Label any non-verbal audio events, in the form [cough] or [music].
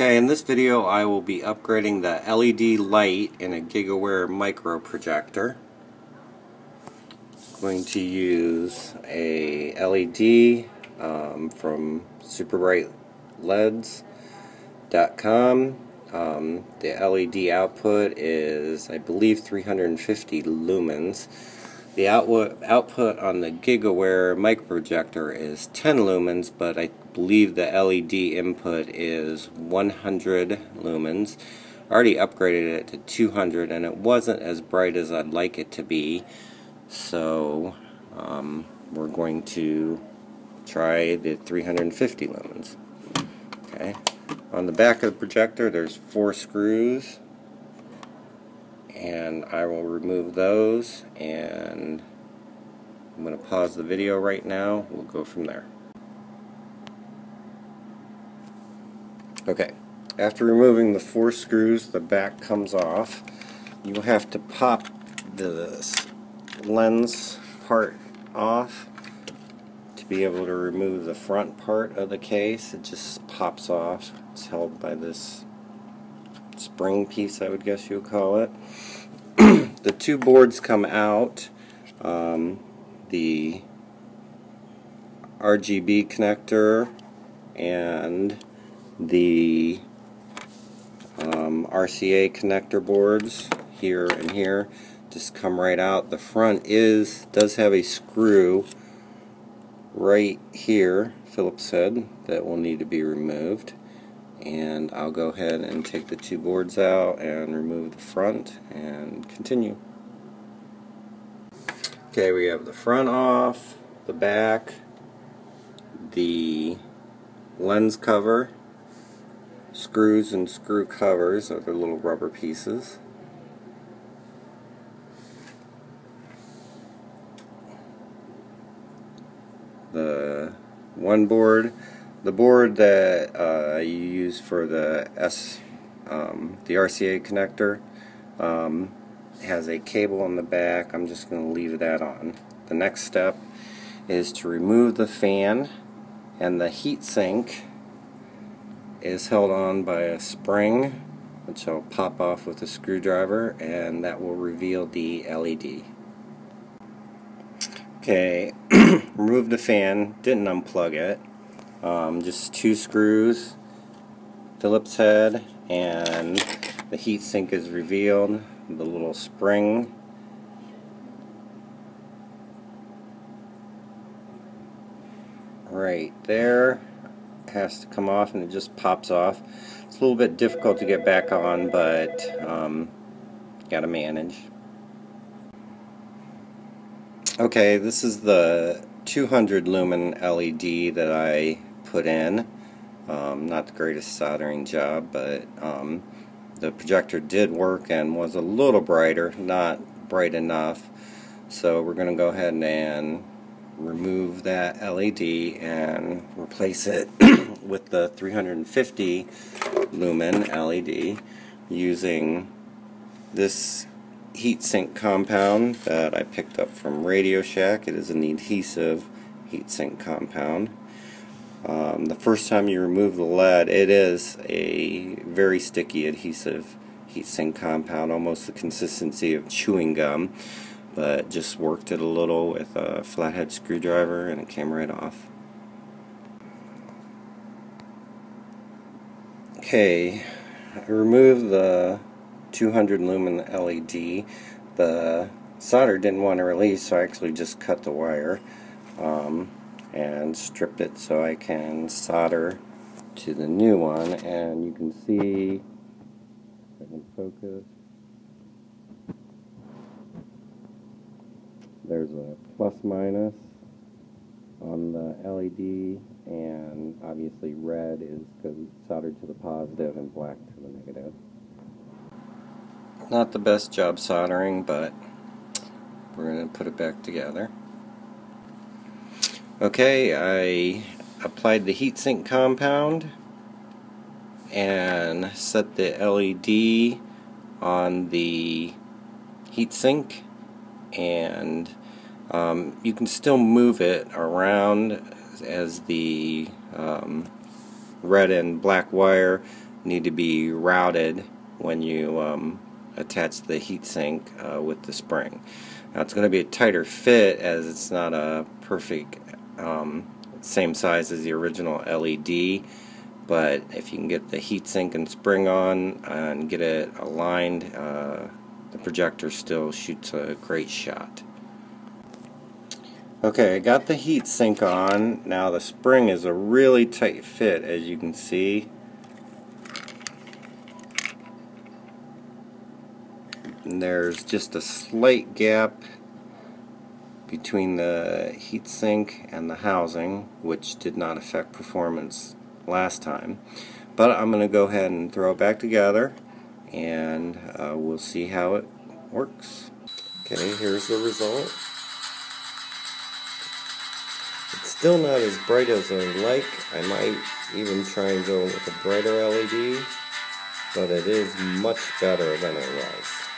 Okay, in this video I will be upgrading the LED light in a GigaWare micro projector. I'm going to use a LED um, from superbrightleds.com. Um, the LED output is, I believe, 350 lumens. The output, output on the GigaWare microprojector is 10 lumens, but I believe the LED input is 100 lumens. I already upgraded it to 200 and it wasn't as bright as I'd like it to be. So um, we're going to try the 350 lumens. Okay. On the back of the projector there's four screws and I will remove those and I'm going to pause the video right now. We'll go from there. Okay, after removing the four screws, the back comes off. You have to pop this lens part off to be able to remove the front part of the case. It just pops off. It's held by this spring piece, I would guess you would call it. [clears throat] the two boards come out. Um, the RGB connector and the um, RCA connector boards here and here just come right out. The front is does have a screw right here, Phillips said, that will need to be removed. And I'll go ahead and take the two boards out and remove the front and continue. Okay, we have the front off, the back, the lens cover, screws and screw covers the little rubber pieces. The one board, the board that uh, you use for the S, um, the RCA connector, um, has a cable on the back. I'm just going to leave that on. The next step is to remove the fan and the heat sink is held on by a spring which I'll pop off with a screwdriver and that will reveal the LED. Okay, [clears throat] remove the fan, didn't unplug it. Um, just two screws, Phillips head, and the heat sink is revealed. The little spring right there has to come off and it just pops off. It's a little bit difficult to get back on, but um, gotta manage. Okay, this is the 200 lumen LED that I put in. Um, not the greatest soldering job, but um, the projector did work and was a little brighter, not bright enough. So we're going to go ahead and remove that LED and replace it [coughs] with the 350 lumen LED using this heatsink compound that I picked up from Radio Shack. It is an adhesive heatsink compound. Um, the first time you remove the lead, it is a very sticky adhesive heatsink compound, almost the consistency of chewing gum but just worked it a little with a flathead screwdriver and it came right off. Okay, I removed the 200 lumen LED. The solder didn't want to release, so I actually just cut the wire um, and stripped it so I can solder to the new one. And you can see, I can focus, there's a plus minus on the LED and obviously red is soldered to the positive and black to the negative. Not the best job soldering but we're going to put it back together. Okay, I applied the heatsink compound and set the LED on the heatsink and um, you can still move it around as the um, red and black wire need to be routed when you um, attach the heatsink uh, with the spring. Now it's going to be a tighter fit as it's not a perfect um, same size as the original LED but if you can get the heatsink and spring on and get it aligned uh, the projector still shoots a great shot. Okay, I got the heatsink on. Now the spring is a really tight fit as you can see. And there's just a slight gap between the heatsink and the housing, which did not affect performance last time. But I'm going to go ahead and throw it back together and uh, we'll see how it works. Okay, here's the result. It's still not as bright as I'd like. I might even try and go with a brighter LED, but it is much better than it was.